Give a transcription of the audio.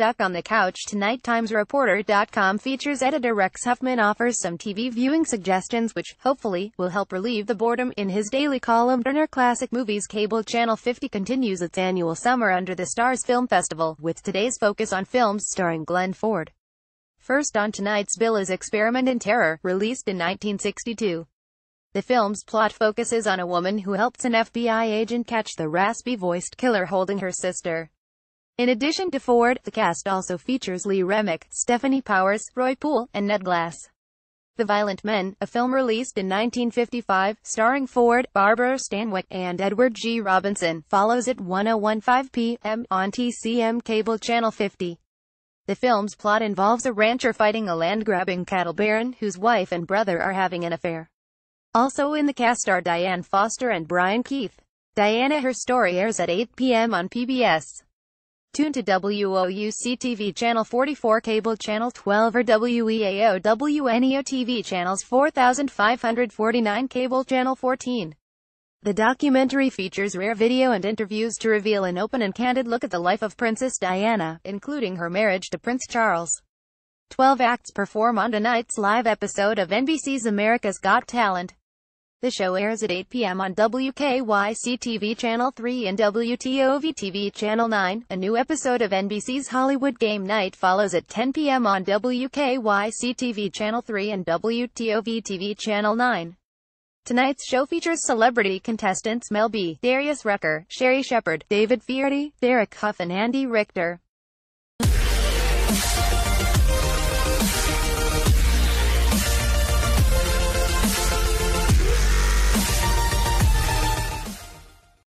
Stuck on the Couch tonight TimesReporter.com features editor Rex Huffman offers some TV viewing suggestions which, hopefully, will help relieve the boredom in his daily column. Turner Classic Movies Cable Channel 50 continues its annual Summer Under the Stars Film Festival, with today's focus on films starring Glenn Ford. First on tonight's bill is Experiment in Terror, released in 1962. The film's plot focuses on a woman who helps an FBI agent catch the raspy-voiced killer holding her sister. In addition to Ford, the cast also features Lee Remick, Stefanie Powers, Roy Poole, and Ned Glass. The Violent Men, a film released in 1955, starring Ford, Barbara Stanwyck, and Edward G. Robinson, follows at 1015 p.m. on TCM Cable Channel 50. The film's plot involves a rancher fighting a land-grabbing cattle baron whose wife and brother are having an affair. Also in the cast are Dianne Foster and Brian Keith. Diana Her Story airs at 8 p.m. on PBS. Tune to WOUC TV Channel 44 Cable Channel 12 or WEAO WNEO TV Channels 4549 Cable Channel 14. The documentary features rare video and interviews to reveal an open and candid look at the life of Princess Diana, including her marriage to Prince Charles. 12 acts perform on tonight's live episode of NBC's America's Got Talent. The show airs at 8 p.m. on WKYC TV Channel 3 and WTOV TV Channel 9. A new episode of NBC's Hollywood Game Night follows at 10 p.m. on WKYC TV Channel 3 and WTOV TV Channel 9. Tonight's show features celebrity contestants Mel B, Darius Rucker, Sherri Shepherd, David Feherty, Derek Hough and Andy Richter.